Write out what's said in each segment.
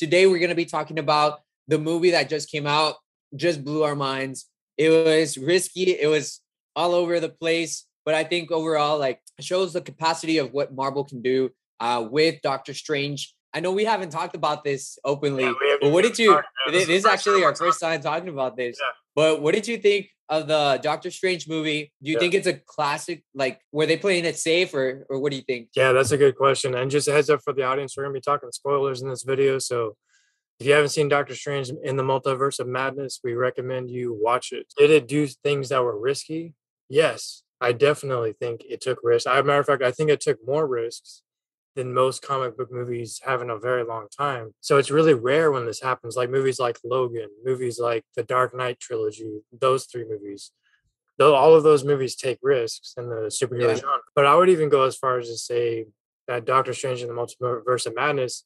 Today we're gonna be talking about the movie that just came out, just blew our minds. It was risky. It was all over the place, but I think overall, like, shows the capacity of what Marvel can do uh, with Doctor Strange. I know we haven't talked about this openly, Yeah, but what did you? This, this is is the first actually our first time talking about this. Yeah. But what did you think of the Doctor Strange movie? Do you Yeah. think it's a classic? Like, were they playing it safe, or or what do you think? Yeah, that's a good question. And just a heads up for the audience, we're gonna be talking spoilers in this video. So if you haven't seen Doctor Strange in the Multiverse of Madness, we recommend you watch it. Did it do things that were risky? Yes, I definitely think it took risks. As a matter of fact, I think it took more risks than most comic book movies have in a very long time. So it's really rare when this happens, like movies like Logan, movies like the Dark Knight trilogy, those three movies. Though all of those movies take risks in the superhero Yeah. genre. But I would even go as far as to say that Doctor Strange in the Multiverse of Madness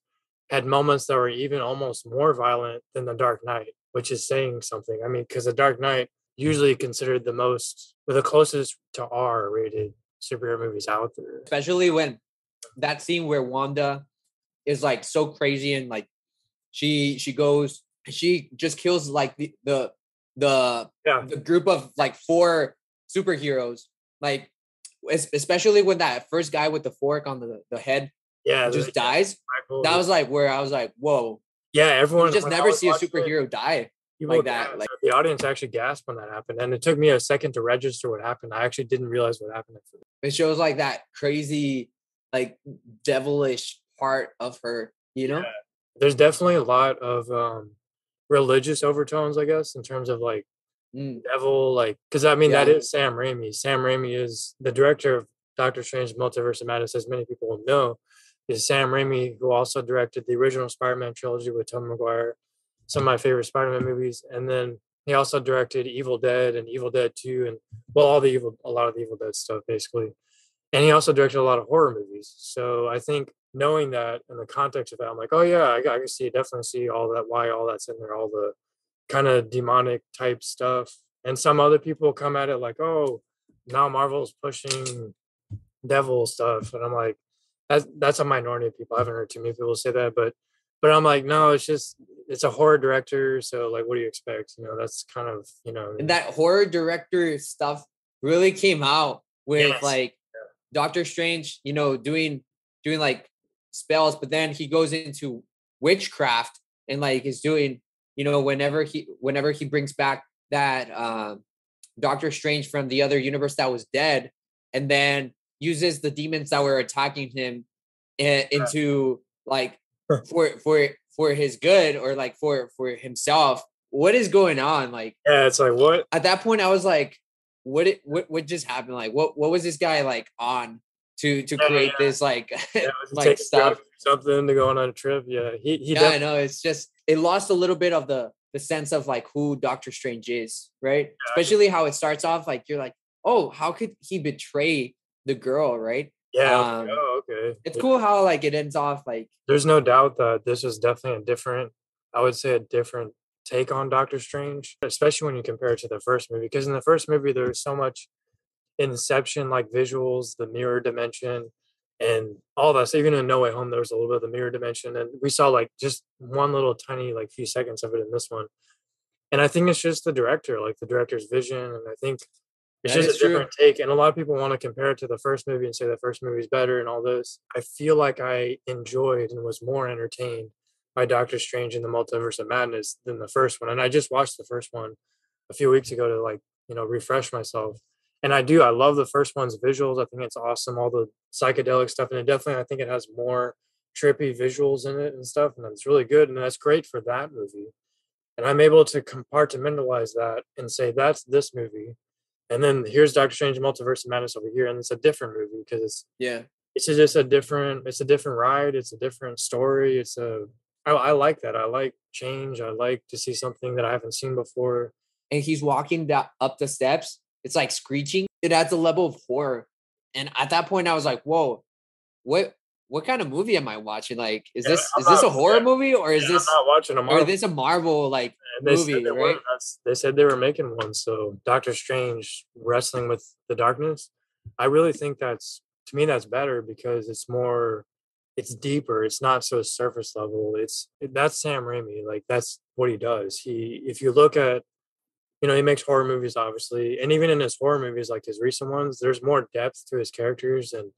had moments that were even almost more violent than the Dark Knight, which is saying something. I mean, because the Dark Knight usually considered the most, the closest to R rated superhero movies out there. especially when that scene where Wanda is like so crazy and like she she goes she just kills like the the the, Yeah. the group of like four superheroes like especially when that first guy with the fork on the, the head Yeah, just dies that was like where I was like whoa yeah. Everyone you just never see a watching it, superhero die like that, gasped. like- the audience actually gasped when that happened, and it took me a second to register what happened. I actually didn't realize what happened. It shows like that crazy like devilish part of her you know Yeah. There's definitely a lot of um religious overtones, I guess, in terms of like Mm, devil, like because I mean that Yeah. is Sam Raimi. Sam Raimi is the director of Doctor Strange Multiverse of Madness, as many people will know. Is Sam Raimi, who also directed the original Spider-Man trilogy with Tom Maguire, some of my favorite Spider-Man movies, and then he also directed Evil Dead and Evil Dead 2 and well all the evil a lot of the Evil Dead stuff basically. And he also directed a lot of horror movies. So I think knowing that in the context of that, I'm like, oh yeah, I, I can see definitely see all that why all that's in there, all the kind of demonic type stuff. And some other people come at it like, oh, now Marvel's pushing devil stuff. And I'm like, that's that's a minority of people. I haven't heard too many people say that, but but I'm like, no, it's just it's a horror director. So like what do you expect? You know, that's kind of, you know, and that horror director stuff really came out with Yes. like Doctor Strange, you know, doing doing like spells, but then he goes into witchcraft and like is doing, you know, whenever he whenever he brings back that um Doctor Strange from the other universe that was dead, and then uses the demons that were attacking him i- into like for for for his good or like for for himself. What is going on? Like yeah, it's like what? at that point I was like, what it what what just happened? Like what what was this guy like on to to Yeah, create yeah. this like Yeah, like stuff? something to go on a trip. Yeah, he he Yeah, I know. It's just it lost a little bit of the the sense of like who Doctor Strange is, right? Especially how it starts off like you're like, oh, how could he betray the girl, right? yeah. I was like, um, oh, okay. It's cool how like it ends off like there's no doubt that this is definitely a different i would say a different take on doctor strange especially when you compare it to the first movie because in the first movie there's so much inception like visuals the mirror dimension and all that. So even in no way home there was a little bit of the mirror dimension and we saw like just one little tiny like few seconds of it in this one. And i think it's just the director like the director's vision and i think it's just a true. different take and a lot of people want to compare it to the first movie and say the first movie is better and all this. I feel like i enjoyed and was more entertained by doctor strange in the multiverse of madness than the first one. And i just watched the first one a few weeks ago to like you know refresh myself. And i do i love the first one's visuals. I think it's awesome all the psychedelic stuff. And it definitely i think it has more trippy visuals in it and stuff and it's really good and that's great for that movie. And i'm able to compartmentalize that and say that's this movie. And then here's Doctor Strange Multiverse of Madness over here, and it's a different movie because it's yeah. it's just a different it's a different ride, it's a different story. It's a I, I like that. I like change. I like to see something that I haven't seen before. and he's walking down up the steps. It's like screeching. It adds a level of horror. And at that point, I was like, "Whoa, what what kind of movie am I watching? Like, is Yeah, this I'm is this a horror yeah, movie or is Yeah, I'm this not watching a or Marvel. is this a Marvel like movie, they right? They said they were making one. So Doctor Strange wrestling with the darkness. I really think that's to me that's better because it's more it's deeper. It's not so surface level. It's that's Sam Raimi. Like that's what he does. He if you look at you know, he makes horror movies obviously. And even in his horror movies, like his recent ones, there's more depth to his characters and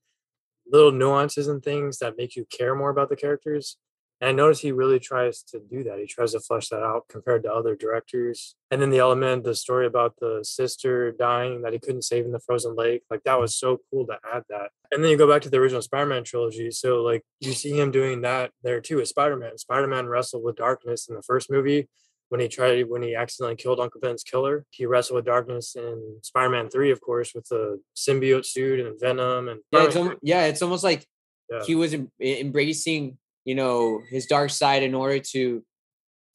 little nuances and things that make you care more about the characters. And I notice he really tries to do that. He tries to flesh that out compared to other directors. And then the element, the story about the sister dying that he couldn't save in the frozen lake, like that was so cool to add that. And then you go back to the original Spider-Man trilogy. So like you see him doing that there too with Spider-Man. Spider-Man wrestled with darkness in the first movie when he tried when he accidentally killed Uncle Ben's killer. He wrestled with darkness in Spider-Man 3, of course, with the symbiote suit and Venom and yeah, it's, al- yeah, it's almost like yeah. he was em- embracing you know his dark side in order to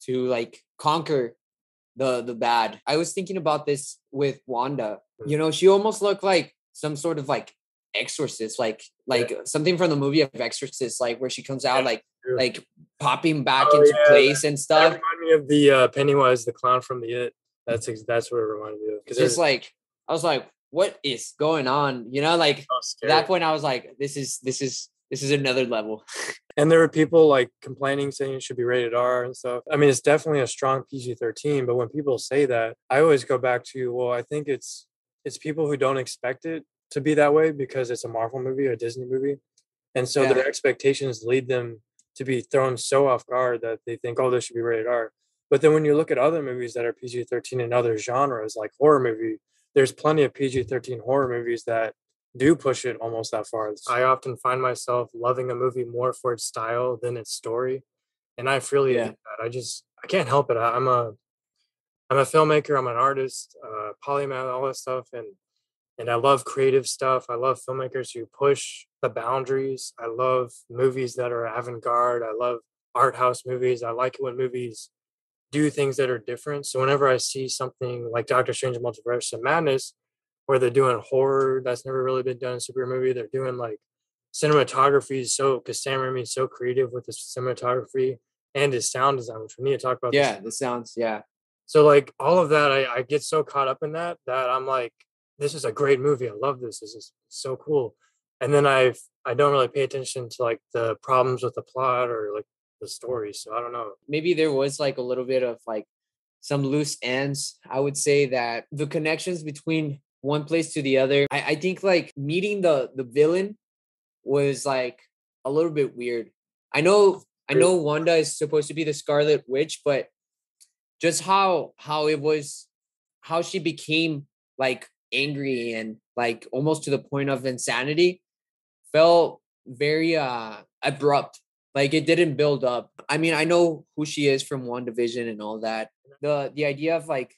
to like conquer the the bad i was thinking about this with wanda mm. you know she almost looked like some sort of like exorcist like like yeah. something from the movie of exorcist like where she comes out yeah, like true. like popping back oh, into yeah. place and stuff that reminded me of the uh pennywise the clown from the it that's that's what it reminded me of because it's like i was like what is going on you know like at that point i was like this is this is this is another level. and there were people like complaining saying it should be rated R and stuff. I mean, it's definitely a strong PG 13, but when people say that, I always go back to, well, I think it's it's people who don't expect it to be that way because it's a Marvel movie or a Disney movie. And so yeah. their expectations lead them to be thrown so off guard that they think, oh, this should be rated R. But then when you look at other movies that are PG 13 in other genres, like horror movie, there's plenty of PG 13 horror movies that do push it almost that far. I often find myself loving a movie more for its style than its story, and I freely yeah. that. I just I can't help it. I, am a I'm a filmmaker. I'm an artist, uh, polymath, all that stuff, and and I love creative stuff. I love filmmakers who push the boundaries. I love movies that are avant-garde. I love art house movies. I like it when movies do things that are different. So whenever I see something like Doctor Strange Multiverse of Madness, where they're doing horror that's never really been done in a superhero movie. They're doing like cinematography is so because Sam Raimi is so creative with his cinematography and his sound design, which we need to talk about. Yeah, the sounds. Yeah. So like all of that, I, I get so caught up in that that I'm like, this is a great movie. I love this. This is so cool. And then I I don't really pay attention to like the problems with the plot or like the story. So I don't know. Maybe there was like a little bit of like some loose ends. I would say that the connections between one place to the other. I, I think like meeting the the villain was like a little bit weird. I know I know Wanda is supposed to be the Scarlet Witch, but just how how it was how she became like angry and like almost to the point of insanity felt very uh abrupt. Like it didn't build up. I mean i know who she is from WandaVision and all that. The the idea of like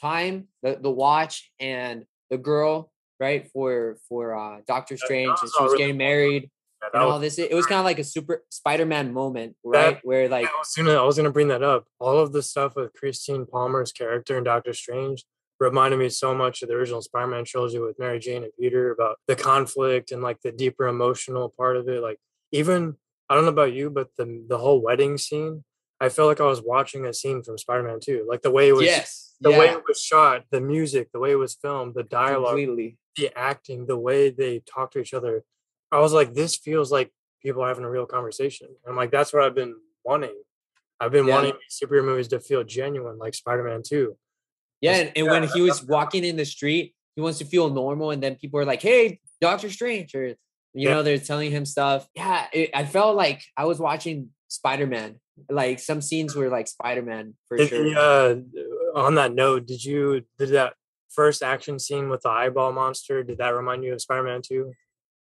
time, the, the watch, and the girl, right? For for uh Doctor Strange, and she was getting married. and all this, it was kind of like a super Spider-Man moment, right? That, Where like I was gonna, I was gonna bring that up. All of the stuff with Christine Palmer's character in Doctor Strange reminded me so much of the original Spider-Man trilogy with Mary Jane and Peter about the conflict and like the deeper emotional part of it. Like even I don't know about you, but the the whole wedding scene I felt like I was watching a scene from Spider-Man 2. Like the way it was yes, the yeah. way it was shot, the music, the way it was filmed, the dialogue, Completely. the acting, the way they talk to each other. I was like, this feels like people having a real conversation. I'm like, that's what I've been wanting. I've been yeah. wanting superhero movies to feel genuine, like Spider-Man 2. Yeah, and, and when he was walking in the street, he wants to feel normal, and then people are like, "Hey, Doctor Strange," or you know, they're telling him stuff. Yeah, it, I felt like I was watching Spider-Man like some scenes were like Spider-Man for did sure. Uh, on that note, did you did that first action scene with the eyeball monster? Did that remind you of Spider-Man 2?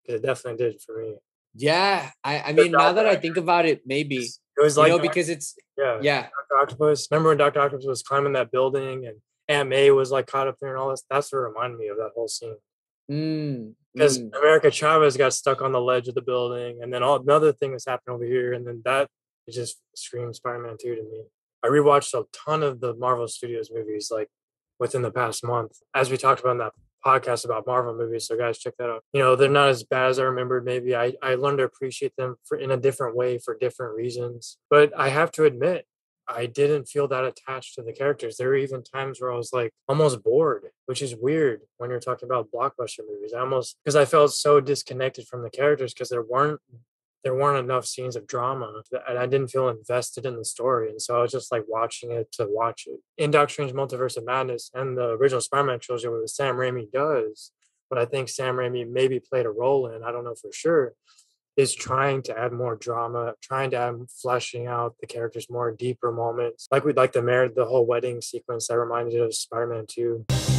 Because it definitely did for me. Yeah, I, I mean, now that I think about it, maybe it was like you know, because it's yeah, yeah. Doctor Octopus. Remember when Doctor Octopus was climbing that building and Aunt May was like caught up there and all this? That's what reminded me of that whole scene. Mm, because mm. America Chavez got stuck on the ledge of the building, and then all another thing was happening over here, and then that it just screams Spider-Man 2 to me. I rewatched a ton of the Marvel Studios movies like within the past month, as we talked about in that podcast about Marvel movies. So guys, check that out. You know, they're not as bad as I remembered. Maybe I I learned to appreciate them for in a different way for different reasons. But I have to admit, I didn't feel that attached to the characters. There were even times where I was like almost bored, which is weird when you're talking about blockbuster movies. I almost because I felt so disconnected from the characters because there weren't there weren't enough scenes of drama and I didn't feel invested in the story. And so I was just like watching it to watch it. In Doctor Strange Multiverse of Madness and the original Spider-Man trilogy, what Sam Raimi does, what I think Sam Raimi maybe played a role in, I don't know for sure, is trying to add more drama, trying to add fleshing out the characters more deeper moments. Like we'd like the marriage, the whole wedding sequence that reminded of Spider-Man 2.